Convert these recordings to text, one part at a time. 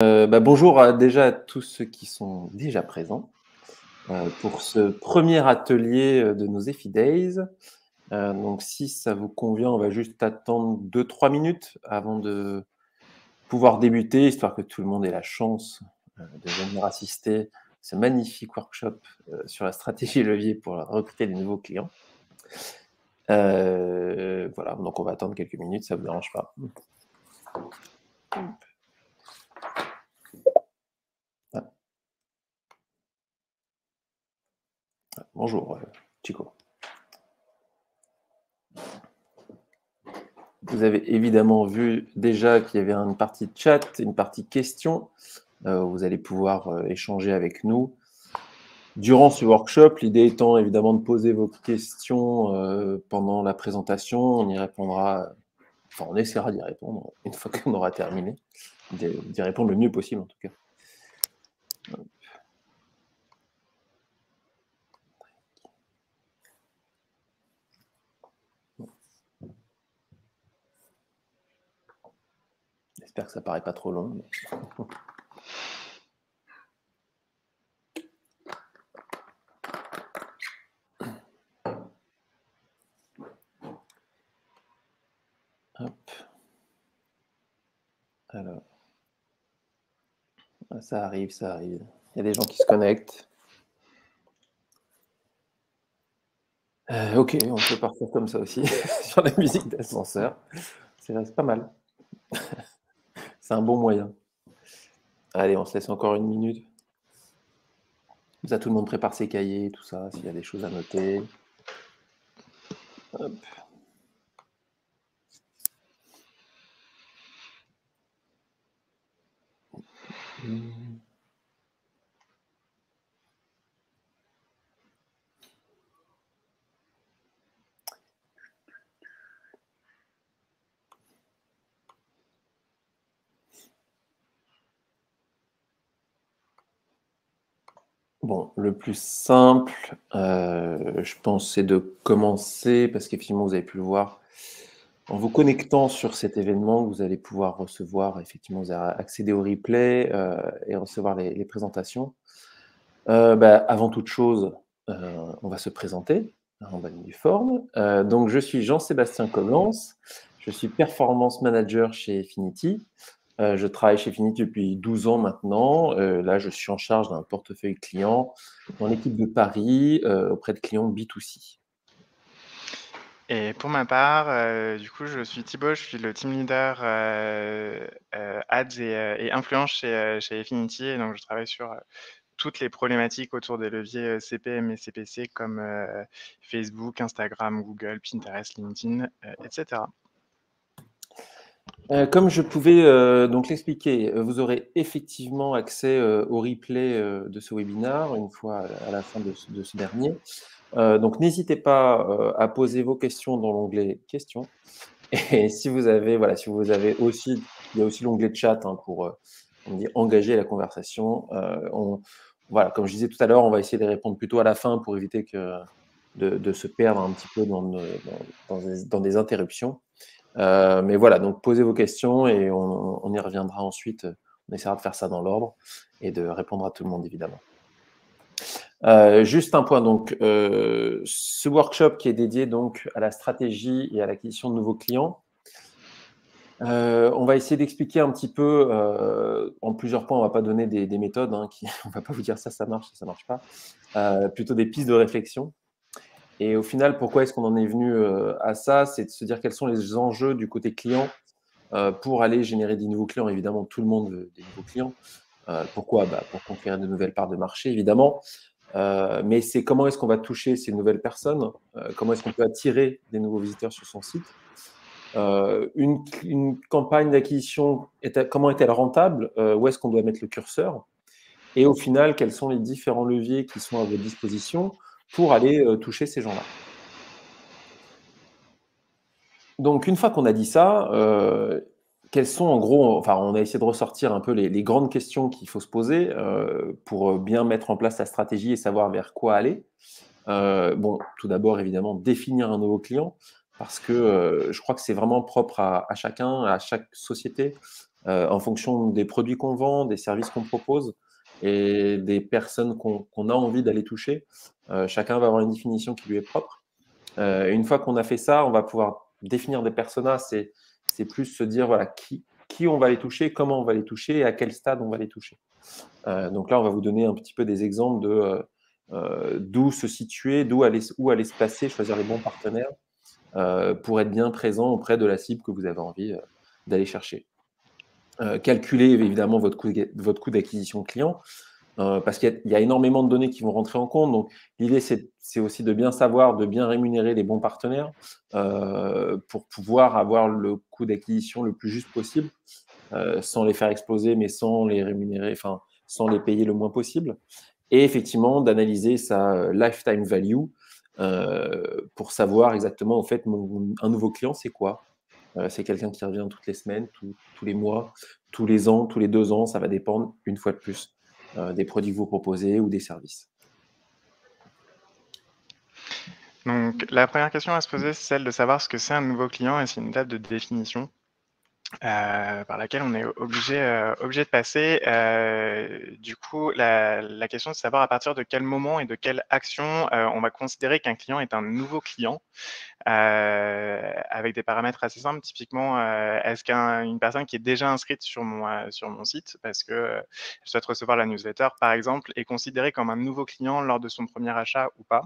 Euh, bah, bonjour à, déjà à tous ceux qui sont déjà présents euh, pour ce premier atelier euh, de nos EFI Days. donc si ça vous convient, on va juste attendre 2-3 minutes avant de pouvoir débuter, histoire que tout le monde ait la chance de venir assister à ce magnifique workshop sur la stratégie levier pour recruter des nouveaux clients. voilà, donc on va attendre quelques minutes, ça ne vous dérange pas. Bonjour, euh, Chico. Vous avez évidemment vu déjà qu'il y avait une partie chat, une partie questions. Euh, vous allez pouvoir euh, échanger avec nous. Durant ce workshop, l'idée étant évidemment de poser vos questions pendant la présentation. On y répondra, enfin on essaiera d'y répondre une fois qu'on aura terminé, d'y répondre le mieux possible en tout cas. J'espère que ça paraît pas trop long. Hop. Alors. Ah, ça arrive, ça arrive. Il y a des gens qui se connectent. Euh, ok, on peut partir comme ça aussi sur la musique d'ascenseur. C'est pas mal. C'est un bon moyen. Allez, on se laisse encore une minute. ça, tout le monde prépare ses cahiers, tout ça, s'il y a des choses à noter. Hop. Bon, le plus simple, euh, je pense, c'est de commencer, parce qu'effectivement, vous avez pu le voir, en vous connectant sur cet événement, vous allez pouvoir recevoir, effectivement, vous allez accéder au replay euh, et recevoir les, présentations. Euh, bah, avant toute chose, on va se présenter en bonne forme. donc, je suis Jean-Sébastien Collance, je suis Performance Manager chez Affinity. Euh, je travaille chez Finity depuis 12 ans maintenant. Euh, là, je suis en charge d'un portefeuille client dans l'équipe de Paris euh, auprès de clients B2C. Et pour ma part, du coup, je suis Thibaut, je suis le team leader ads et, influence chez, chez Affinity. Et donc, je travaille sur toutes les problématiques autour des leviers CPM et CPC comme Facebook, Instagram, Google, Pinterest, LinkedIn, etc. Euh, comme je pouvais euh, donc l'expliquer, euh, vous aurez effectivement accès au replay de ce webinaire une fois à la fin de ce, dernier. donc n'hésitez pas à poser vos questions dans l'onglet questions. Et si vous avez, voilà, si vous avez aussi, il y a aussi l'onglet chat hein, pour engager la conversation. On, voilà, comme je disais tout à l'heure, on va essayer de répondre plutôt à la fin pour éviter que de, se perdre un petit peu dans, dans des interruptions. Euh, mais voilà, donc posez vos questions et on, y reviendra ensuite. On essaiera de faire ça dans l'ordre et de répondre à tout le monde, évidemment. Euh, juste un point, donc, euh, ce workshop qui est dédié donc à la stratégie et à l'acquisition de nouveaux clients, on va essayer d'expliquer un petit peu, en plusieurs points, on ne va pas donner des, méthodes, hein, qui, on ne va pas vous dire ça, ça marche, ça ne marche pas, plutôt des pistes de réflexion et au final, pourquoi est-ce qu'on en est venu euh, à ça? C'est de se dire quels sont les enjeux du côté client euh, pour aller générer des nouveaux clients. Évidemment, tout le monde veut des nouveaux clients. Euh, pourquoi? Bah, Pour conquérir de nouvelles parts de marché, évidemment. mais c'est comment est-ce qu'on va toucher ces nouvelles personnes? Comment est-ce qu'on peut attirer des nouveaux visiteurs sur son site? Une, une, campagne d'acquisition, comment est-elle rentable? Où est-ce qu'on doit mettre le curseur? Et au final, quels sont les différents leviers qui sont à votre disposition? Pour aller euh, toucher ces gens-là. Donc, une fois qu'on a dit ça, euh, quelles sont en gros, enfin, on a essayé de ressortir un peu les, grandes questions qu'il faut se poser euh, pour bien mettre en place la stratégie et savoir vers quoi aller. bon, tout d'abord, évidemment, définir un nouveau client, parce que je crois que c'est vraiment propre à, chacun, à chaque société. en fonction des produits qu'on vend, des services qu'on propose et des personnes qu'on a envie d'aller toucher. chacun va avoir une définition qui lui est propre. une fois qu'on a fait ça, on va pouvoir définir des personas. C'est plus se dire voilà, qui, on va les toucher, comment on va les toucher et à quel stade on va les toucher. donc là, on va vous donner un petit peu des exemples de euh, d'où se situer, d'où aller, où aller se placer, choisir les bons partenaires euh, pour être bien présent auprès de la cible que vous avez envie euh, d'aller chercher. Calculer évidemment votre coût, d'acquisition client, parce qu'il y, a énormément de données qui vont rentrer en compte. Donc, l'idée, c'est aussi de bien savoir, de bien rémunérer les bons partenaires pour pouvoir avoir le coût d'acquisition le plus juste possible, sans les faire exploser, mais sans les rémunérer, enfin, sans les payer le moins possible et effectivement d'analyser sa euh, lifetime value euh, pour savoir exactement, en fait, un nouveau client, c'est quoi? euh, C'est quelqu'un qui revient toutes les semaines, tous les mois, tous les ans, tous les deux ans, ça va dépendre, une fois de plus, des produits que vous proposez ou des services. Donc, la première question à se poser, c'est celle de savoir ce que c'est un nouveau client et c'est une date de définition. Euh, par laquelle on est obligé, euh, obligé de passer. Euh, du coup, la, question de savoir à partir de quel moment et de quelle action on va considérer qu'un client est un nouveau client, avec des paramètres assez simples. Typiquement, est-ce qu'une personne qui est déjà inscrite sur mon, site, parce qu'elle souhaite recevoir la newsletter, par exemple, est considérée comme un nouveau client lors de son premier achat ou pas?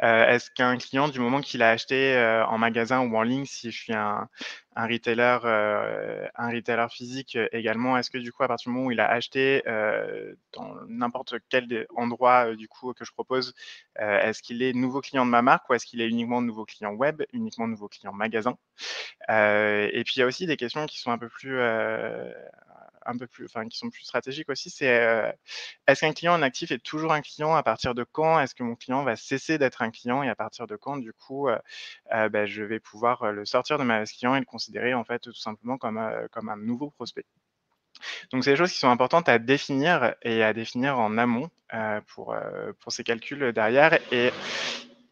Est-ce qu'un client, du moment qu'il a acheté euh, en magasin ou en ligne, si je suis un, retailer, euh, un retailer physique également, est-ce que du coup, à partir du moment où il a acheté dans n'importe quel endroit du coup que je propose, est-ce qu'il est nouveau client de ma marque ou est-ce qu'il est uniquement nouveau client web, uniquement nouveau client magasin? Et puis il y a aussi des questions qui sont un peu plus un peu plus, enfin, qui sont plus stratégiques aussi, c'est est-ce qu'un client en actif est toujours un client À partir de quand? Est-ce que mon client va cesser d'être un client Et à partir de quand, du coup, euh, bah, je vais pouvoir le sortir de ma base client et le considérer en fait tout simplement comme, comme un nouveau prospect? Donc, c'est des choses qui sont importantes à définir et à définir en amont pour, pour ces calculs derrière. Et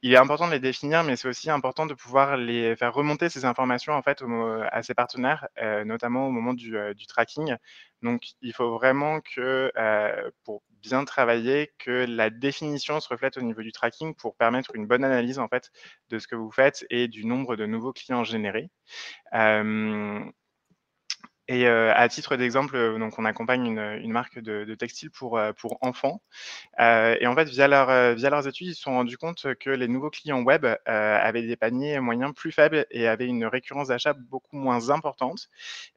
il est important de les définir, mais c'est aussi important de pouvoir les faire remonter ces informations en fait à ses partenaires, euh, notamment au moment euh, du, tracking. Donc, il faut vraiment que, euh, pour bien travailler, que la définition se reflète au niveau du tracking pour permettre une bonne analyse en fait de ce que vous faites et du nombre de nouveaux clients générés. Et à titre d'exemple, donc on accompagne une, marque de, textile pour, enfants. et en fait, via leurs études, ils se sont rendus compte que les nouveaux clients web avaient des paniers moyens plus faibles et avaient une récurrence d'achat beaucoup moins importante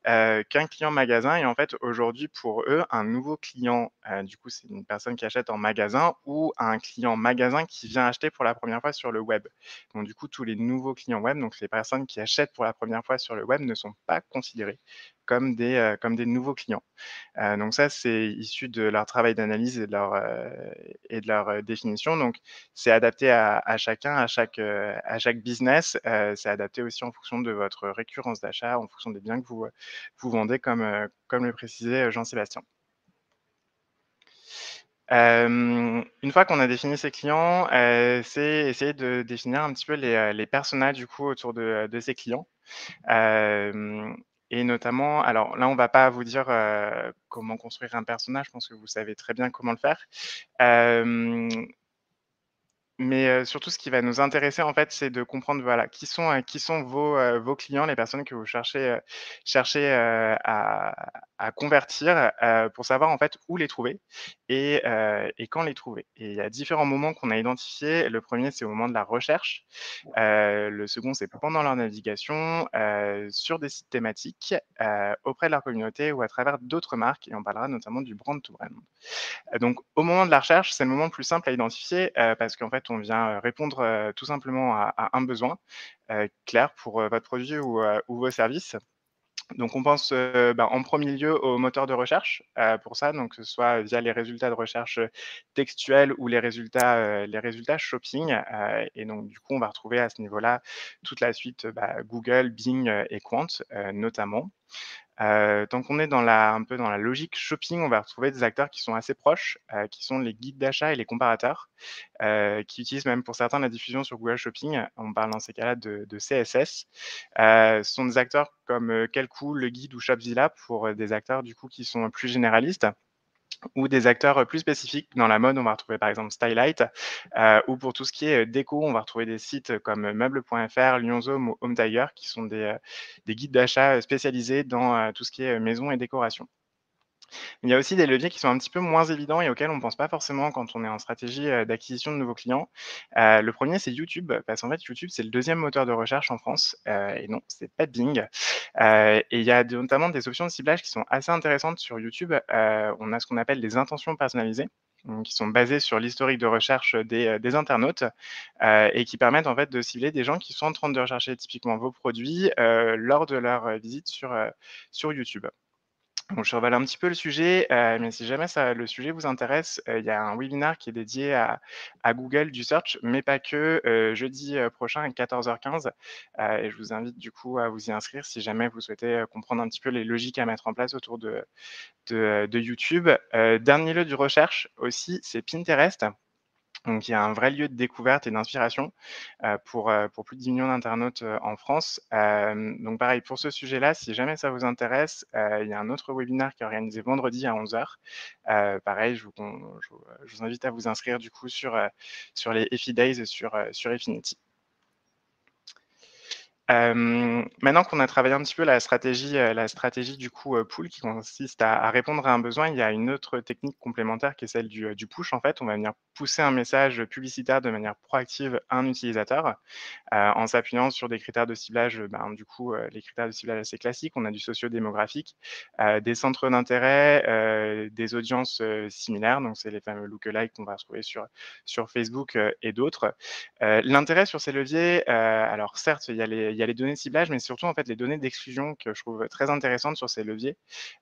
qu'un client magasin. Et en fait, aujourd'hui, pour eux, un nouveau client, du coup, c'est une personne qui achète en magasin ou un client magasin qui vient acheter pour la première fois sur le web. Donc, du coup, tous les nouveaux clients web, donc les personnes qui achètent pour la première fois sur le web, ne sont pas considérés comme des, euh, comme des nouveaux clients. Euh, donc ça, c'est issu de leur travail d'analyse et de leur, euh, définition. Donc c'est adapté à, chacun, à chaque, business. c'est adapté aussi en fonction de votre récurrence d'achat, en fonction des biens que vous, vendez, comme, le précisait Jean-Sébastien. une fois qu'on a défini ces clients, c'est essayer de définir un petit peu les, les personnages du coup autour de ces clients. Et notamment, alors là, on va pas vous dire comment construire un personnage, je pense que vous savez très bien comment le faire. Mais surtout, ce qui va nous intéresser, en fait, c'est de comprendre, voilà, qui sont, qui sont vos, vos clients, les personnes que vous cherchez, cherchez à, à convertir pour savoir, en fait, où les trouver et, et quand les trouver. Et il y a différents moments qu'on a identifiés. Le premier, c'est au moment de la recherche. le second, c'est pendant leur navigation, sur des sites thématiques, auprès de leur communauté ou à travers d'autres marques. Et on parlera notamment du brand to brand. donc, au moment de la recherche, c'est le moment le plus simple à identifier parce qu'en fait, on vient répondre tout simplement à, un besoin clair pour votre produit ou, vos services. Donc, on pense bah, en premier lieu au moteur de recherche pour ça, donc que ce soit via les résultats de recherche textuels ou les résultats, les résultats shopping. et donc, du coup, on va retrouver à ce niveau-là toute la suite bah, Google, Bing et Quant, notamment. Tant qu'on est dans un peu dans la logique shopping, on va retrouver des acteurs qui sont assez proches, qui sont les guides d'achat et les comparateurs, qui utilisent même pour certains la diffusion sur Google Shopping. On parle dans ces cas-là de, CSS. ce sont des acteurs comme Quelcool, Le Guide ou Shopzilla pour des acteurs du coup qui sont plus généralistes ou des acteurs plus spécifiques. Dans la mode, on va retrouver par exemple Stylight, euh, ou pour tout ce qui est déco, on va retrouver des sites comme meuble.fr, Lyonzome ou Home Tiger, qui sont des guides d'achat spécialisés dans tout ce qui est maison et décoration. Il y a aussi des leviers qui sont un petit peu moins évidents et auxquels on ne pense pas forcément quand on est en stratégie d'acquisition de nouveaux clients. le premier, c'est YouTube, parce qu'en fait, YouTube, c'est le deuxième moteur de recherche en France. et non, c'est pas Bing. et il y a notamment des options de ciblage qui sont assez intéressantes sur YouTube. on a ce qu'on appelle des intentions personnalisées. qui sont basées sur l'historique de recherche des, internautes et qui permettent en fait de cibler des gens qui sont en train de rechercher typiquement vos produits lors de leur visite sur, sur YouTube. Je survole un petit peu le sujet, euh, mais si jamais le sujet vous intéresse, euh, il y a un webinaire qui est dédié à, Google du search, mais pas que, euh, jeudi prochain à 14h15. et je vous invite du coup à vous y inscrire si jamais vous souhaitez comprendre un petit peu les logiques à mettre en place autour de, de, de YouTube. dernier lieu de recherche aussi, c'est Pinterest. Donc, il y a un vrai lieu de découverte et d'inspiration pour, plus de 10 millions d'internautes en France. donc, pareil, pour ce sujet-là, si jamais ça vous intéresse, il y a un autre webinaire qui est organisé vendredi à 11h. pareil, je vous, invite à vous inscrire du coup sur, les EFI Days sur, sur Efinity maintenant qu'on a travaillé un petit peu la stratégie, la stratégie du coup pool qui consiste à, répondre à un besoin, il y a une autre technique complémentaire qui est celle du, push. En fait, on va venir pousser un message publicitaire de manière proactive à un utilisateur en s'appuyant sur des critères de ciblage. Ben, du coup, les critères de ciblage assez classiques. On a du socio-démographique, des centres d'intérêt, des audiences similaires. Donc, c'est les fameux lookalike qu'on va retrouver sur, sur Facebook et d'autres. L'intérêt sur ces leviers, alors certes, il y a les y a les données de ciblage, mais surtout en fait les données d'exclusion que je trouve très intéressantes sur ces leviers,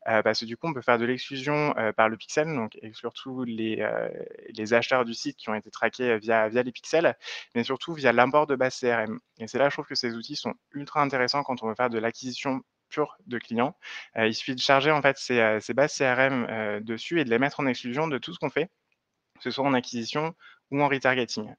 euh, parce que du coup on peut faire de l'exclusion euh, par le pixel, donc exclure tous les, euh, les acheteurs du site qui ont été traqués via, via les pixels, mais surtout via l'import de base CRM. Et c'est là je trouve que ces outils sont ultra intéressants quand on veut faire de l'acquisition pure de clients. il suffit de charger en fait ces, ces bases CRM dessus et de les mettre en exclusion de tout ce qu'on fait que ce soit en acquisition ou en retargeting.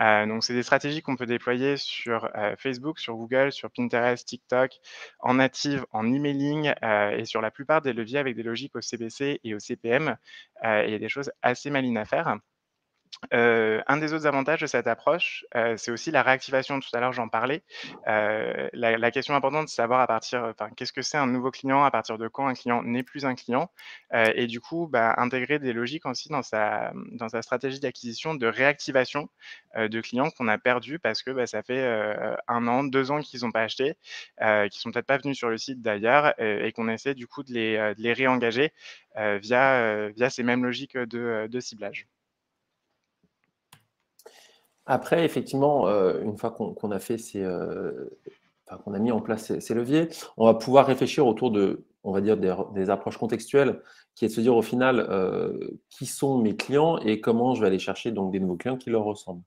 Euh, donc, c'est des stratégies qu'on peut déployer sur euh, Facebook, sur Google, sur Pinterest, TikTok, en native, en emailing euh, et sur la plupart des leviers avec des logiques au CBC et au CPM. il y a des choses assez malines à faire un des autres avantages de cette approche, c'est aussi la réactivation. Tout à l'heure, j'en parlais. la, question importante, c'est de savoir à partir, qu'est-ce que c'est un nouveau client, à partir de quand un client n'est plus un client, et du coup, bah, intégrer des logiques aussi dans sa, stratégie d'acquisition, de réactivation de clients qu'on a perdus parce que bah, ça fait un an, deux ans qu'ils n'ont pas acheté, qui sont peut-être pas venus sur le site d'ailleurs, et, qu'on essaie du coup de les, réengager via, ces mêmes logiques de ciblage. Après, effectivement, euh, une fois qu'on a fait ces, euh, qu'on a mis en place ces, leviers, on va pouvoir réfléchir autour de, on va dire, des, approches contextuelles, qui est de se dire au final, euh, qui sont mes clients et comment je vais aller chercher donc des nouveaux clients qui leur ressemblent.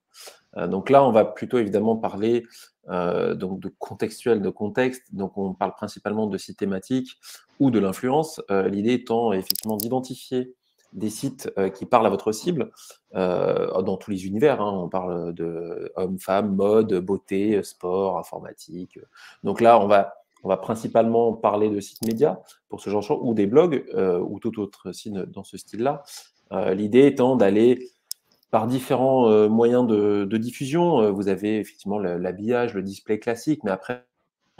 donc là, on va plutôt évidemment parler donc de contextuel, de contexte. Donc on parle principalement de sites thématiques ou de l'influence. L'idée étant effectivement d'identifier des sites euh, qui parlent à votre cible euh, dans tous les univers. Hein. On parle de hommes, femmes, mode, beauté, sport, informatique. Donc là, on va, on va principalement parler de sites médias pour ce genre de choses, ou des blogs, euh, ou tout autre site dans ce style-là. L'idée étant d'aller par différents moyens de, diffusion. vous avez effectivement l'habillage, le display classique, mais après,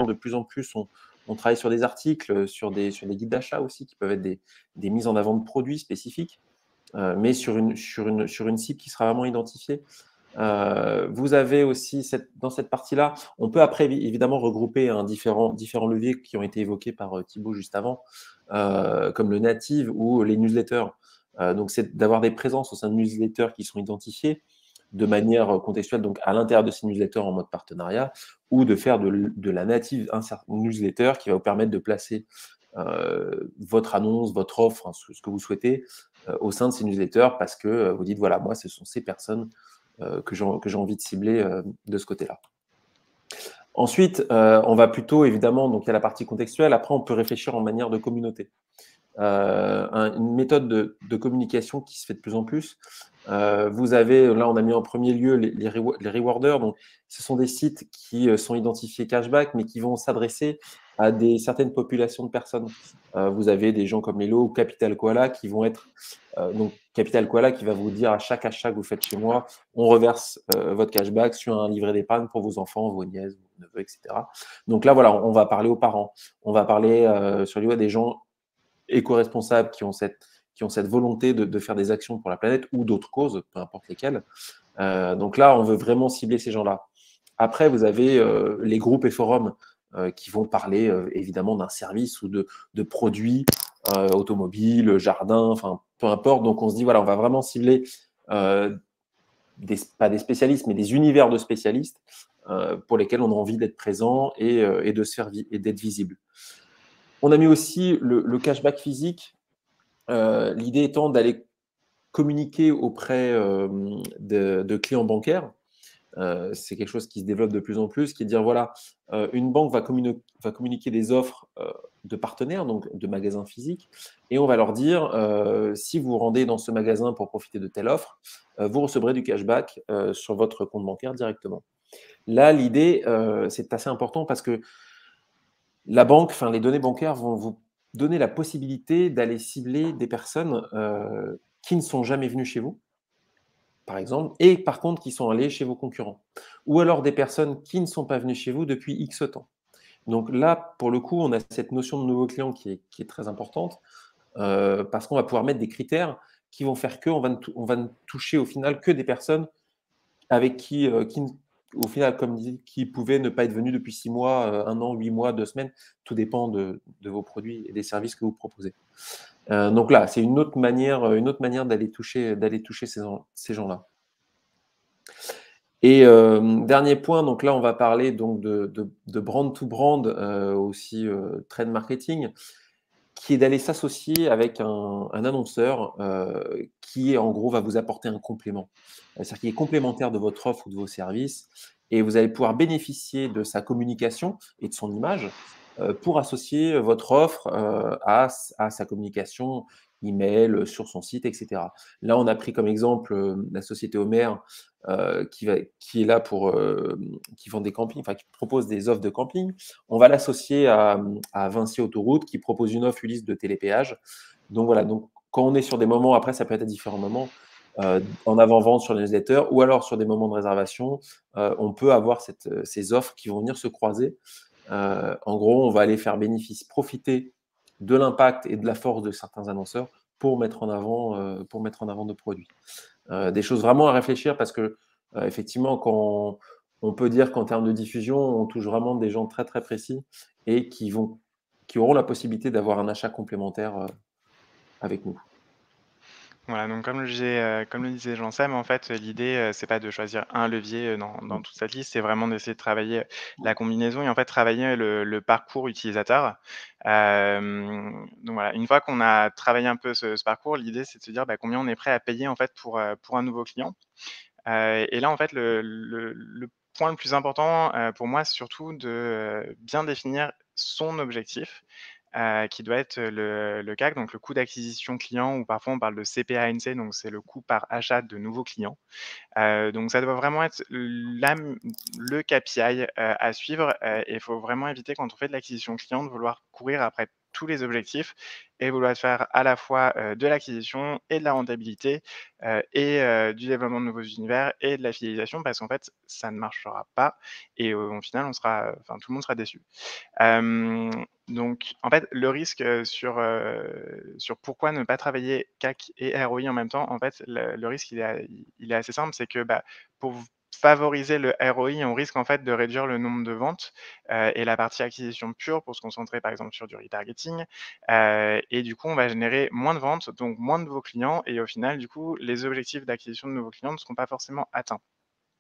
de plus en plus, on, on travaille sur des articles, euh, sur des, guides d'achat aussi, qui peuvent être des, mises en avant de produits spécifiques, euh, mais sur une, cible qui sera vraiment identifiée. Euh, vous avez aussi dans cette partie-là, on peut après évidemment regrouper différents, différents leviers qui ont été évoqués par Thibaut juste avant, comme le native ou les newsletters. donc, c'est d'avoir des présences au sein de newsletters qui sont identifiées de manière contextuelle, donc à l'intérieur de ces newsletters en mode partenariat, ou de faire de, la native newsletter qui va vous permettre de placer euh, votre annonce, votre offre, hein, ce, que vous souhaitez, euh, au sein de ces newsletters parce que euh, vous dites, voilà, moi, ce sont ces personnes que j'ai envie de cibler de ce côté-là. Ensuite, euh, on va plutôt, évidemment, donc il y a la partie contextuelle. Après, on peut réfléchir en manière de communauté. Euh, une méthode de, communication qui se fait de plus en plus. Euh, vous avez, là, on a mis en premier lieu les, les, rewarders. Donc, ce sont des sites qui sont identifiés cashback, mais qui vont s'adresser à des certaines populations de personnes. vous avez des gens comme Lelo ou Capital Koala qui vont être donc Capital Koala qui va vous dire à chaque achat que vous faites chez moi, on reverse votre cashback sur un livret d'épargne pour vos enfants, vos nièces, vos neveux, etc. Donc là, voilà, on va parler aux parents, on va parler sur les des gens éco-responsables qui ont cette, qui ont cette volonté de, faire des actions pour la planète ou d'autres causes, peu importe lesquelles. Euh, donc là, on veut vraiment cibler ces gens-là. Après, vous avez euh, les groupes et forums euh, qui vont parler évidemment d'un service ou de, produits automobiles, jardins, enfin peu importe. Donc on se dit, voilà, on va vraiment cibler pas des spécialistes, mais des univers de spécialistes pour lesquels on a envie d'être présent et, de d'être visible. On a mis aussi le, cashback physique, l'idée étant d'aller communiquer auprès euh, de, clients bancaires. Euh, c'est quelque chose qui se développe de plus en plus, qui est de dire voilà, une banque va, va, communiquer des offres de partenaires, donc de magasins physiques, et on va leur dire si vous vous rendez dans ce magasin pour profiter de telle offre, vous recevrez du cashback sur votre compte bancaire directement. Là, l'idée, c'est assez important parce que la banque, enfin les données bancaires vont vous donner la possibilité d'aller cibler des personnes euh, qui ne sont jamais venues chez vous, par exemple, et par contre qui sont allées chez vos concurrents. Ou alors des personnes qui ne sont pas venues chez vous depuis X temps. Donc là, pour le coup, on a cette notion de nouveau client qui est, très importante, euh, parce qu'on va pouvoir mettre des critères qui vont faire que on va, on va ne toucher au final que des personnes avec qui, euh, qui, au final, comme dit, qui pouvaient ne pas être venus depuis six mois, euh, un an, huit mois, deux semaines. Tout dépend de, vos produits et des services que vous proposez. Euh, donc là, c'est une autre manière, euh, une autre manière d'aller toucher, d'aller toucher ces, gens-là. Et dernier point, donc là, on va parler donc de, brand to brand, aussi trade marketing qui est d'aller s'associer avec un, annonceur euh, qui, en gros, va vous apporter un complément. C'est-à-dire qui est complémentaire de votre offre ou de vos services. Et vous allez pouvoir bénéficier de sa communication et de son image euh, pour associer votre offre euh, à, à, sa communication email, sur son site, etc. Là, on a pris comme exemple la société Homer euh, qui, va, qui, est là pour, euh, qui vend des campings, enfin qui propose des offres de camping. On va l'associer à, à, Vinci Autoroute qui propose une offre Ulysse de télépéage. Donc voilà, donc quand on est sur des moments, après ça peut être à différents moments, euh, en avant-vente sur les newsletters ou alors sur des moments de réservation, on peut avoir cette, ces offres qui vont venir se croiser. en gros, on va aller faire bénéfice, profiter de l'impact et de la force de certains annonceurs pour mettre en avant, pour mettre en avant nos produits. Euh, des choses vraiment à réfléchir parce que, euh, effectivement, quand on, peut dire qu'en termes de diffusion, on touche vraiment des gens très très précis et qui, vont, qui auront la possibilité d'avoir un achat complémentaire euh, avec nous. Voilà, donc comme le comme le disait Jean-Sam, en fait, l'idée, c'est pas de choisir un levier, dans dans toute cette liste, c'est vraiment d'essayer de travailler, la combinaison et en fait travailler le parcours utilisateur. donc voilà, une fois qu'on a travaillé un peu ce parcours, l'idée, c'est de se dire, bah, combien on est prêt à payer, en fait, pour, pour un nouveau client. et là, en fait, le le point le plus important, pour moi, c'est surtout de, bien définir son objectif. Euh, qui doit être le, CAC, donc le coût d'acquisition client, ou parfois on parle de CPANC, donc c'est le coût par achat de nouveaux clients. Euh, donc ça doit vraiment être le KPI euh, à suivre et il faut vraiment éviter quand on fait de l'acquisition client de vouloir courir après tous les objectifs et vouloir faire à la fois de l'acquisition et de la rentabilité et du développement de nouveaux univers et de la fidélisation parce qu'en fait ça ne marchera pas et au final on sera enfin tout le monde sera déçu. donc en fait le risque sur sur pourquoi ne pas travailler CAC et ROI en même temps en fait le, risque il est, il est assez simple c'est que bah, pour favoriser le ROI, on risque en fait de réduire le nombre de ventes euh, et la partie acquisition pure pour se concentrer par exemple sur du retargeting. Euh, et du coup, on va générer moins de ventes, donc moins de nouveaux clients. Et au final, du coup, les objectifs d'acquisition de nouveaux clients ne seront pas forcément atteints.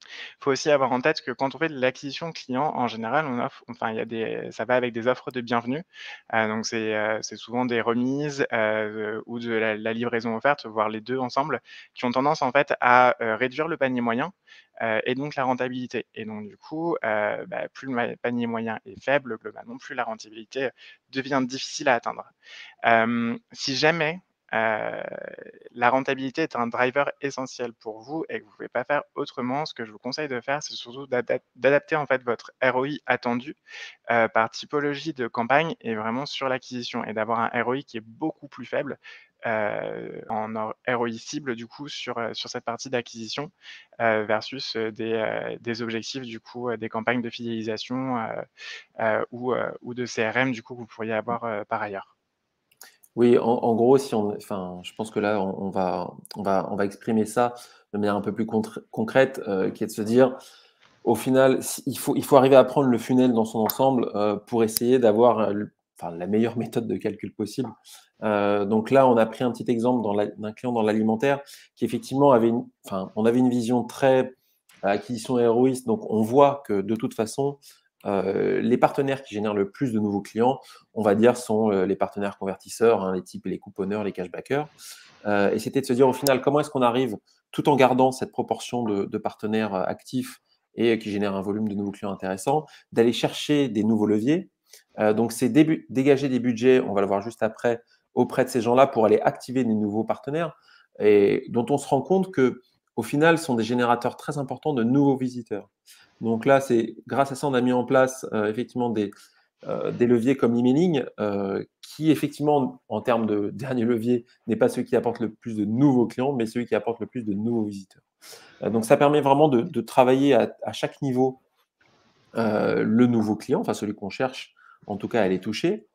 Il faut aussi avoir en tête que quand on fait de l'acquisition client, en général, enfin, il y a des ça va avec des offres de bienvenue. Heu, donc c'est, c'est souvent des remises, heu, ou de la livraison offerte, voire les 2 ensemble, qui ont tendance en fait à, heu, réduire le panier moyen, et donc la rentabilité. Et donc du coup, bah, plus le panier moyen est faible, globalement, plus la rentabilité devient difficile à atteindre. Si jamais La rentabilité est un driver essentiel pour vous et que vous ne pouvez pas faire autrement. Ce que je vous conseille de faire, c'est surtout d'adap d'adapter en fait votre ROI attendu, par typologie de campagne et vraiment sur l'acquisition et d'avoir un ROI qui est beaucoup plus faible, en ROI cible du coup sur, sur cette partie d'acquisition, versus, des, des objectifs du coup, des campagnes de fidélisation, ou, ou de CRM du coup que vous pourriez avoir, heu, par ailleurs. Oui, en gros, si on enfin, je pense que là, on va on va on va exprimer ça de manière un peu plus concrète, heu, qui est de se dire, au final, il faut il faut arriver à prendre le funnel dans son ensemble, heu, pour essayer d'avoir, heu, l enfin, la meilleure méthode de calcul possible. Donc là, on a pris un petit exemple d'un client dans l'alimentaire qui effectivement avait une enfin, on avait une vision très acquisition héroïste, donc on voit que de toute façon, heu, les partenaires qui génèrent le plus de nouveaux clients, on va dire, sont, heu, les partenaires convertisseurs, hein, les types les couponneurs, les cashbackers. Heu et c'était de se dire au final, comment est-ce qu'on arrive, tout en gardant cette proportion de de partenaires, actifs et qui génèrent un volume de nouveaux clients intéressant, d'aller chercher des nouveaux leviers. Donc c'est dégager des budgets, on va le voir juste après, auprès de ces gens-là pour aller activer des nouveaux partenaires et dont on se rend compte que au final, sont des générateurs très importants de nouveaux visiteurs. Donc là, c'est grâce à ça, on a mis en place, heu, effectivement des, heu, des leviers comme l'emailing, heu, qui effectivement, en termes de dernier levier, n'est pas celui qui apporte le plus de nouveaux clients, mais celui qui apporte le plus de nouveaux visiteurs. Donc ça permet vraiment de travailler à chaque niveau, le nouveau client, enfin celui qu'on cherche, en tout cas à aller toucher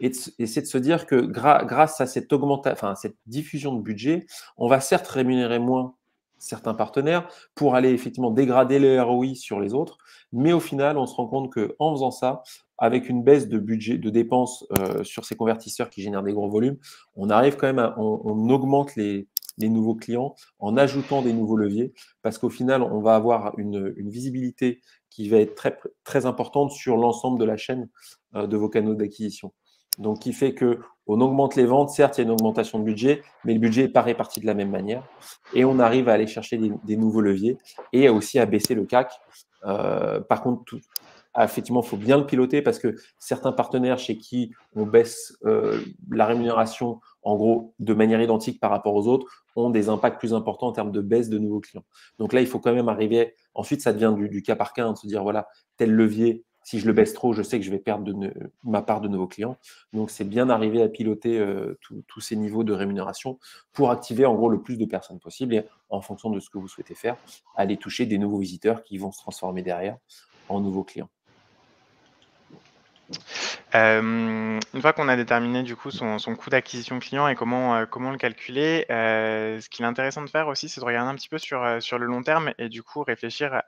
et c'est de se dire que grâce à cette augmenta enfin, cette diffusion de budget, on va certes rémunérer moins certains partenaires pour aller effectivement dégrader le ROI sur les autres, mais au final, on se rend compte qu'en faisant ça, avec une baisse de budget, de dépenses, heu, sur ces convertisseurs qui génèrent des gros volumes, on arrive quand même à on augmente les nouveaux clients en ajoutant des nouveaux leviers. Parce qu'au final, on va avoir une, une visibilité qui va être très très importante sur l'ensemble de la chaîne, heu, de vos canaux d'acquisition. Donc, qui fait que on augmente les ventes. Certes, il y a une augmentation de budget, mais le budget n'est pas réparti de la même manière. Et on arrive à aller chercher des, nouveaux leviers et aussi à baisser le CAC. Euh, par contre, ah, effectivement, il faut bien le piloter parce que certains partenaires chez qui on baisse euh, la rémunération, en gros, de manière identique par rapport aux autres, ont des impacts plus importants en termes de baisse de nouveaux clients. Donc là, il faut quand même arriver. Ensuite, ça devient du, du cas par cas, hein, de se dire voilà, tel levier si je le baisse trop, je sais que je vais perdre ma part de nouveaux clients. Donc, c'est bien d'arriver à piloter euh, tous ces niveaux de rémunération pour activer en gros le plus de personnes possible et en fonction de ce que vous souhaitez faire, aller toucher des nouveaux visiteurs qui vont se transformer derrière en nouveaux clients. Euh, une fois qu'on a déterminé du coup son, coût d'acquisition client et comment, euh, le calculer, ce qu'il est intéressant de faire aussi, c'est de regarder un petit peu sur le long terme et du coup réfléchir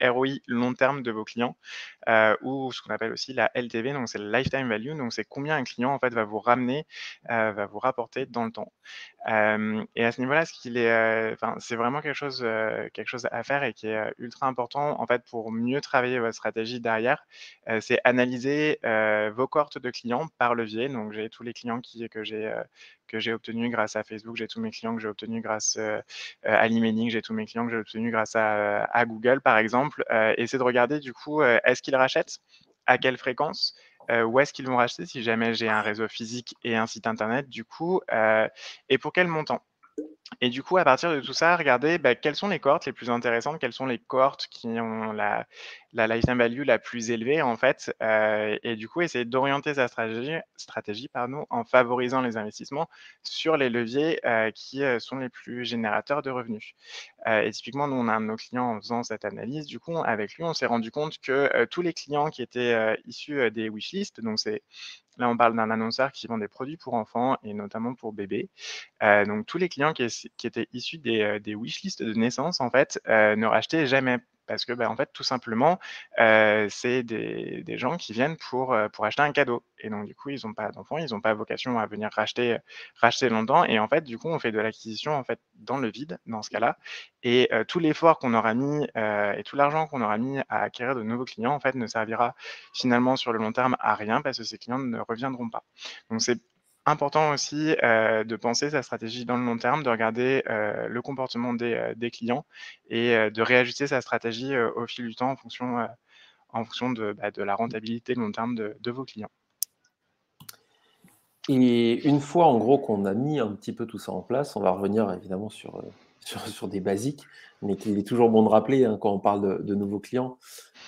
ROI long terme de vos clients, euh, ou ce qu'on appelle aussi la LTV, donc c'est le lifetime value, donc c'est combien un client en fait va vous ramener, euh, va vous rapporter dans le temps. Et à ce niveau-là, ce qu'il est, enfin, c'est vraiment quelque chose, quelque chose à faire et qui est ultra important en fait pour mieux travailler votre stratégie derrière? C'est analyser vos cohortes de clients par levier. Donc j'ai tous les clients que j'ai que j'ai obtenus grâce à Facebook, j'ai tous mes clients que j'ai obtenus grâce à l'emailing, j'ai tous mes clients que j'ai obtenus grâce à, à, Google par exemple. et c'est de regarder du coup, est-ce qu'ils rachètent, à quelle fréquence, euh, où est-ce qu'ils vont racheter si jamais j'ai un réseau physique et un site internet du coup, euh, et pour quel montant? Et du coup, à partir de tout ça, regardez bah, quelles sont les cohortes les plus intéressantes, quelles sont les cohortes qui ont la, lifetime value la plus élevée, en fait. Euh, et du coup, essayer d'orienter sa stratégie, stratégie pardon, en favorisant les investissements sur les leviers euh, qui euh, sont les plus générateurs de revenus. Et typiquement, nous, on a un de nos clients en faisant cette analyse. Du coup, avec lui, on s'est rendu compte que tous les clients qui étaient issus des wishlists, donc c'est Là, on parle d'un annonceur qui vend des produits pour enfants et notamment pour bébés. Euh, donc, tous les clients qui, étaient issus des, des wishlists de naissance, en fait, euh, ne rachetaient jamais parce que, bah, en fait, tout simplement, c'est des, gens qui viennent pour, pour acheter un cadeau. Et donc, du coup, ils n'ont pas d'enfants, ils n'ont pas vocation à venir racheter, racheter longtemps. Et en fait, du coup, on fait de l'acquisition en fait dans le vide, dans ce cas-là. Et tout l'effort qu'on aura mis et tout l'argent qu'on aura mis à acquérir de nouveaux clients, en fait, ne servira finalement sur le long terme à rien parce que ces clients ne reviendront pas. Donc, c'est important aussi euh, de penser sa stratégie dans le long terme, de regarder euh, le comportement des, euh, clients et de réajuster sa stratégie au fil du temps en fonction, en fonction de, bah, de, la rentabilité long terme de, de, vos clients. Et une fois en gros qu'on a mis un petit peu tout ça en place, on va revenir évidemment sur, sur, des basiques, mais qu'il est toujours bon de rappeler hein, quand on parle de, nouveaux clients.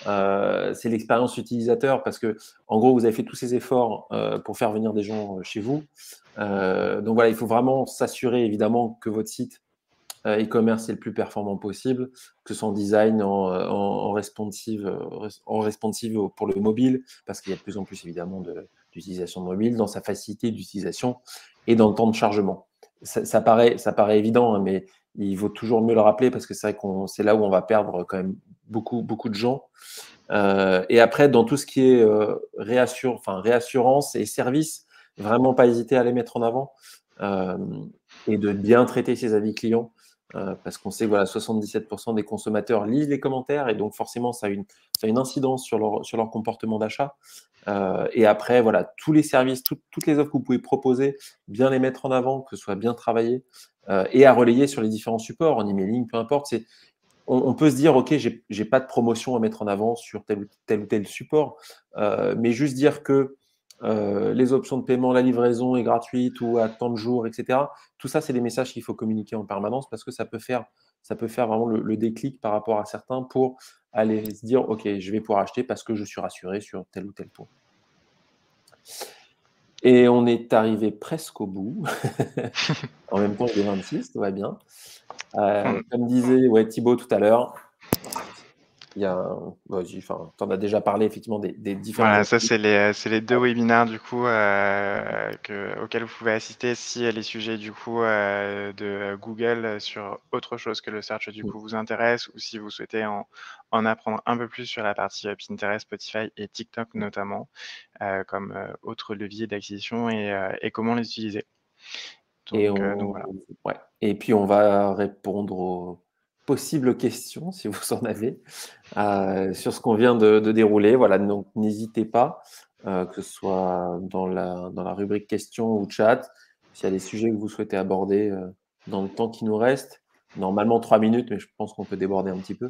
Euh, c'est l'expérience utilisateur parce que, en gros, vous avez fait tous ces efforts euh, pour faire venir des gens euh, chez vous. donc voilà, il faut vraiment s'assurer évidemment que votre site e-commerce est le plus performant possible, que son design en, en, responsive, en responsive pour le mobile, parce qu'il y a de plus en plus évidemment d'utilisation mobile, dans sa facilité d'utilisation et dans le temps de chargement. Ça, paraît, ça paraît évident, hein, mais il vaut toujours mieux le rappeler parce que c'est vrai qu'on c'est là où on va perdre quand même beaucoup, beaucoup de gens. Euh, et après, dans tout ce qui est euh, enfin, réassurance et service, vraiment pas hésiter à les mettre en avant euh, et de bien traiter ses avis clients. Parce qu'on sait que voilà, 77% des consommateurs lisent les commentaires et donc forcément ça a une, incidence sur leur, sur leur comportement d'achat. et après, voilà, tous les services, toutes les offres que vous pouvez proposer, bien les mettre en avant, que ce soit bien travaillé et à relayer sur les différents supports, en emailing, peu importe. On, peut se dire, OK, j'ai pas de promotion à mettre en avant sur tel ou tel, ou tel support, euh, mais juste dire que euh, les options de paiement, la livraison est gratuite ou à tant de jours, etc. Tout ça, c'est des messages qu'il faut communiquer en permanence parce que ça peut faire, ça peut faire vraiment le, déclic par rapport à certains pour aller se dire, OK, je vais pouvoir acheter parce que je suis rassuré sur tel ou tel point. Et on est arrivé presque au bout. en même temps, est 26, tout va bien. Euh, comme disait ouais, Thibaut tout à l'heure, il y a, enfin, tu en as déjà parlé effectivement des, différents. Voilà, ça c'est les, les, deux webinaires du coup euh, que, auxquels vous pouvez assister si les sujets du coup euh, de Google sur autre chose que le search du coup vous intéressent ou si vous souhaitez en, en, apprendre un peu plus sur la partie Pinterest, Spotify et TikTok notamment comme autre levier d'acquisition et, et comment les utiliser. et, voilà. ouais. Et puis, on va répondre aux possibles questions, si vous en avez, euh, sur ce qu'on vient de, dérouler. Voilà, donc n'hésitez pas, euh, que ce soit dans la, dans la rubrique questions ou chat, s'il y a des sujets que vous souhaitez aborder euh, dans le temps qui nous reste. Normalement, trois minutes, mais je pense qu'on peut déborder un petit peu.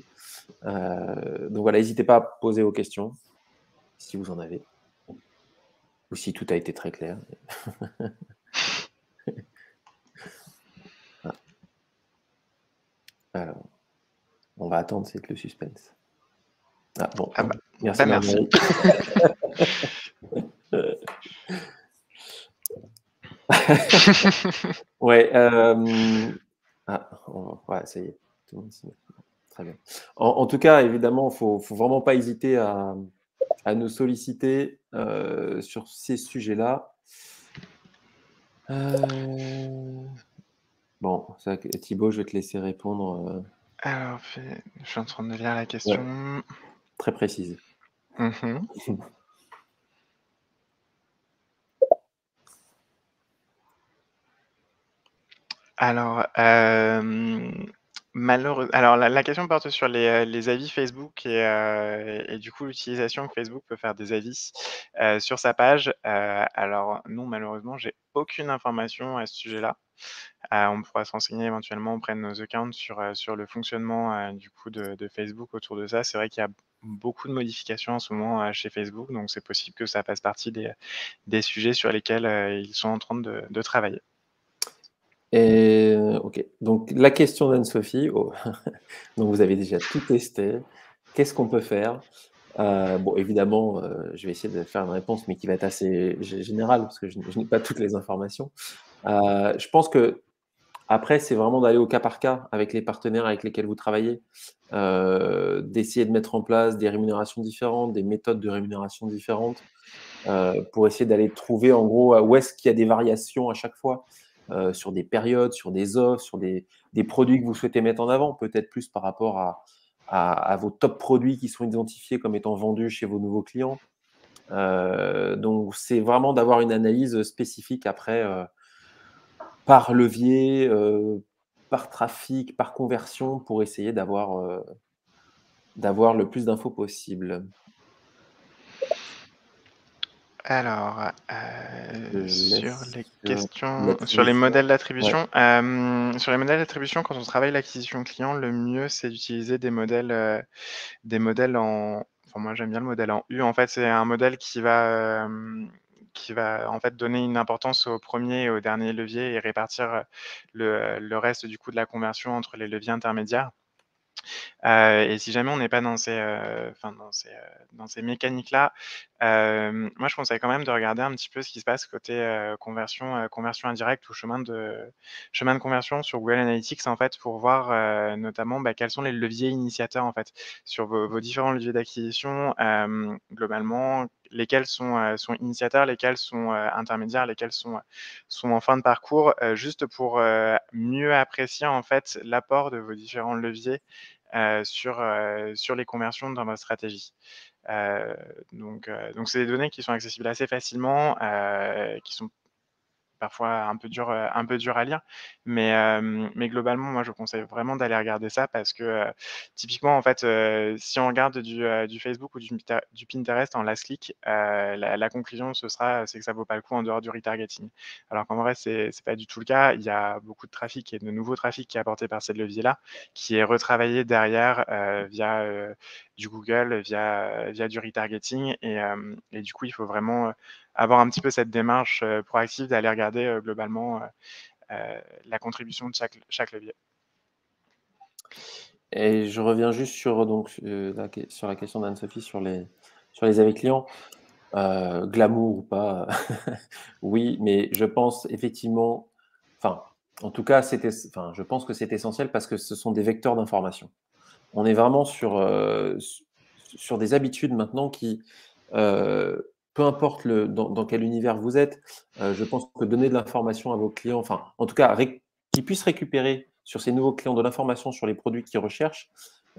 donc voilà, n'hésitez pas à poser vos questions, si vous en avez. Ou si tout a été très clair. Alors, on va attendre, c'est le suspense. Ah bon, ah bah, merci. Bah, merci. ouais, euh... ah, ouais, ça y est. Tout le monde Très bien. En, tout cas, évidemment, il ne faut, faut, vraiment pas hésiter à, à nous solliciter euh, sur ces sujets-là. Euh... Bon, ça, Thibaut, je vais te laisser répondre. Alors, je suis en train de lire la question. Très précise. Mmh Alors, euh, alors la, question porte sur les, euh, avis Facebook et, du coup l'utilisation que Facebook peut faire des avis sur sa page. alors, non, malheureusement, j'ai aucune information à ce sujet-là. Euh, on pourra s'enseigner éventuellement auprès de nos accounts sur, euh, le fonctionnement euh, du coup de, Facebook autour de ça. C'est vrai qu'il y a beaucoup de modifications en ce moment chez Facebook, donc c'est possible que ça fasse partie des, sujets sur lesquels ils sont en train de travailler. Et, ok, donc la question d'Anne-Sophie, oh, donc vous avez déjà tout testé, qu'est-ce qu'on peut faire? Bon, évidemment, je vais essayer de faire une réponse, mais qui va être assez générale, parce que je, n'ai pas toutes les informations. Euh, je pense que après, c'est vraiment d'aller au cas par cas avec les partenaires avec lesquels vous travaillez, euh, d'essayer de mettre en place des rémunérations différentes, des méthodes de rémunération différentes, euh, pour essayer d'aller trouver en gros où est-ce qu'il y a des variations à chaque fois sur des périodes, sur des offres, sur des, produits que vous souhaitez mettre en avant, peut-être plus par rapport à, vos top produits qui sont identifiés comme étant vendus chez vos nouveaux clients. donc, c'est vraiment d'avoir une analyse spécifique après par levier, par trafic, par conversion pour essayer d'avoir d'avoir le plus d'infos possible. Alors, euh, sur les questions, sur les modèles d'attribution, euh, sur les modèles d'attribution, quand on travaille l'acquisition client, le mieux c'est d'utiliser des modèles, euh, des modèles en, enfin moi j'aime bien le modèle en U. En fait, c'est un modèle qui va, qui va en fait donner une importance au premier et au dernier levier et répartir le, le reste du coup de la conversion entre les leviers intermédiaires. Et si jamais on n'est pas dans ces, dans ces, dans ces mécaniques-là, moi je conseille quand même de regarder un petit peu ce qui se passe côté conversion, conversion indirecte ou chemin de, chemin de conversion sur Google Analytics en fait pour voir notamment bah, quels sont les leviers initiateurs en fait sur vos, différents leviers d'acquisition globalement lesquels sont, sont initiateurs, lesquels sont intermédiaires, lesquels sont, sont en fin de parcours, juste pour mieux apprécier en fait l'apport de vos différents leviers sur, les conversions dans votre stratégie. donc, donc c'est des données qui sont accessibles assez facilement, qui sont parfois un peu dur, euh, un peu dur à lire. Mais, euh, mais globalement, moi, je conseille vraiment d'aller regarder ça parce que euh, typiquement, en fait, si on regarde du, Facebook ou du, Pinterest en last click, la, conclusion, ce sera, c'est que ça vaut pas le coup en dehors du retargeting. Alors qu'en vrai, c'est pas du tout le cas. Il y a beaucoup de trafic et de nouveau trafic qui est apporté par ces leviers-là, qui est retravaillé derrière via du Google, via, via du retargeting. Et, et du coup, il faut vraiment avoir un petit peu cette démarche euh, proactive d'aller regarder euh, globalement euh, la contribution de chaque, chaque levier. Et je reviens juste sur, donc, la, sur la question d'Anne-Sophie sur les, sur les avis clients. glamour ou pas, oui, mais je pense effectivement, enfin, en tout cas, enfin, je pense que c'est essentiel parce que ce sont des vecteurs d'information. On est vraiment sur, sur des habitudes maintenant qui, peu importe le, dans, quel univers vous êtes, euh, je pense que donner de l'information à vos clients, enfin, en tout cas, qu'ils puissent récupérer sur ces nouveaux clients de l'information sur les produits qu'ils recherchent,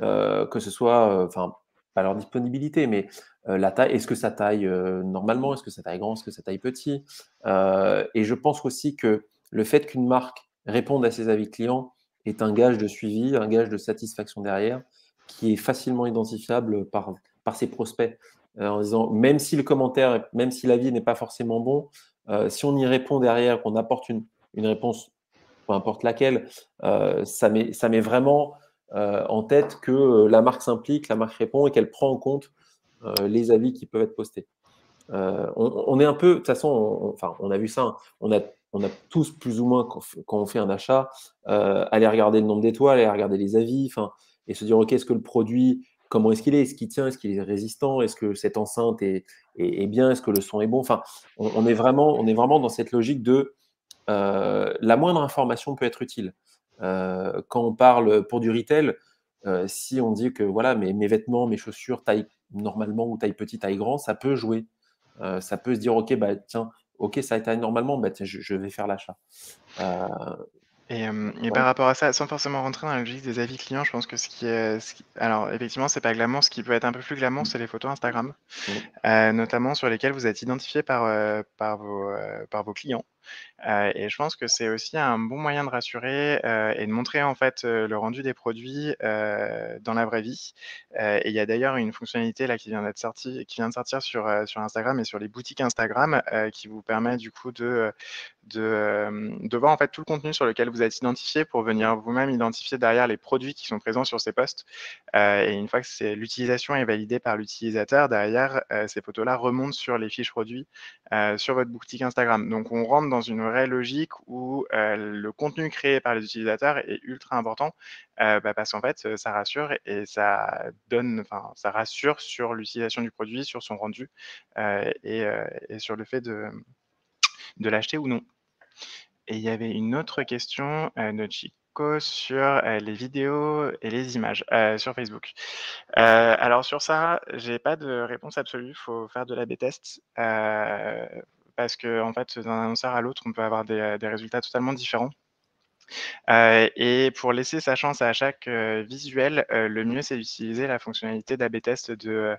euh, que ce soit, euh, enfin, pas leur disponibilité, mais la taille, est-ce que ça taille normalement, est-ce que ça taille grand, est-ce que ça taille petit Et je pense aussi que le fait qu'une marque réponde à ses avis clients est un gage de suivi, un gage de satisfaction derrière, qui est facilement identifiable par, par ses prospects. Euh, en disant, même si le commentaire, même si l'avis n'est pas forcément bon, euh, si on y répond derrière, qu'on apporte une, réponse, peu importe laquelle, euh, ça, met, ça met vraiment en tête que la marque s'implique, la marque répond et qu'elle prend en compte les avis qui peuvent être postés. On, est un peu, de toute façon, on, enfin, on a vu ça, hein. on, a, on a tous plus ou moins, quand, on fait un achat, aller regarder le nombre d'étoiles, aller regarder les avis, et se dire, OK, est-ce que le produit comment est-ce qu'il est? Est-ce qu'il tient? Est-ce qu'il est résistant? Est-ce que cette enceinte est, bien? Est-ce que le son est bon? On, est vraiment, dans cette logique de euh, la moindre information peut être utile. Euh, quand on parle pour du retail, euh, si on dit que voilà, mes, vêtements, mes chaussures, taille normalement ou taille petite, taille grand, ça peut jouer. ça peut se dire, ok, bah tiens, ok, ça taille normalement, bah je vais faire l'achat. Et, par rapport à ça, sans forcément rentrer dans la logique des avis clients, je pense que ce qui est, alors effectivement, c'est pas glamour. Ce qui peut être un peu plus glamour, c'est les photos Instagram, mmh. notamment sur lesquelles vous êtes identifié par, par vos, par vos clients. Euh, et je pense que c'est aussi un bon moyen de rassurer euh, et de montrer en fait euh, le rendu des produits dans la vraie vie. et il y a d'ailleurs une fonctionnalité là qui vient d'être sortie, qui vient de sortir sur, sur Instagram et sur les boutiques Instagram qui vous permet du coup de, de, de, voir en fait tout le contenu sur lequel vous êtes identifié pour venir vous-même identifier derrière les produits qui sont présents sur ces posts. et une fois que l'utilisation est validée par l'utilisateur, derrière ces photos-là remontent sur les fiches produits sur votre boutique Instagram. Donc on rentre dans une logique où euh, le contenu créé par les utilisateurs est ultra important euh, bah, parce qu'en fait, euh, ça rassure et ça donne, enfin, ça rassure sur l'utilisation du produit, sur son rendu et, sur le fait de, l'acheter ou non. Et il y avait une autre question de Chico sur les vidéos et les images sur Facebook. alors sur ça, j'ai pas de réponse absolue. Faut faire de la B-test parce que en fait, d'un annonceur à l'autre, on peut avoir des, résultats totalement différents. et pour laisser sa chance à chaque, visuel, le mieux, c'est d'utiliser la fonctionnalité d'A/B test de,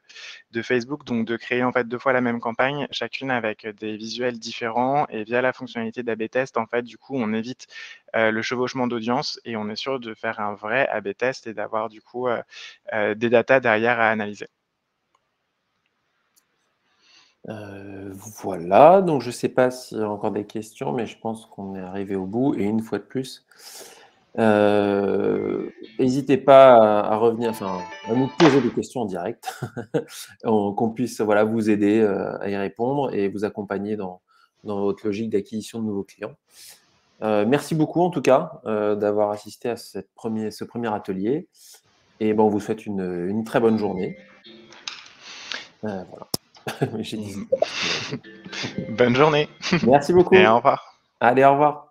Facebook, donc de créer, en fait, 2 fois la même campagne, chacune avec des visuels différents et via la fonctionnalité d'A/B test, en fait, du coup, on évite, le chevauchement d'audience et on est sûr de faire un vrai A/B test et d'avoir, du coup, des datas derrière à analyser. Euh, voilà, donc je ne sais pas s'il y a encore des questions, mais je pense qu'on est arrivé au bout. Et une fois de plus, euh, n'hésitez pas à, revenir, enfin, à nous poser des questions en direct, qu'on puisse voilà, vous aider euh, à y répondre et vous accompagner dans, dans votre logique d'acquisition de nouveaux clients. merci beaucoup en tout cas d'avoir assisté à cette premier, ce premier atelier. Et bon, on vous souhaite une, une très bonne journée. voilà. Bonne journée. Merci beaucoup. Et au revoir. Allez, au revoir.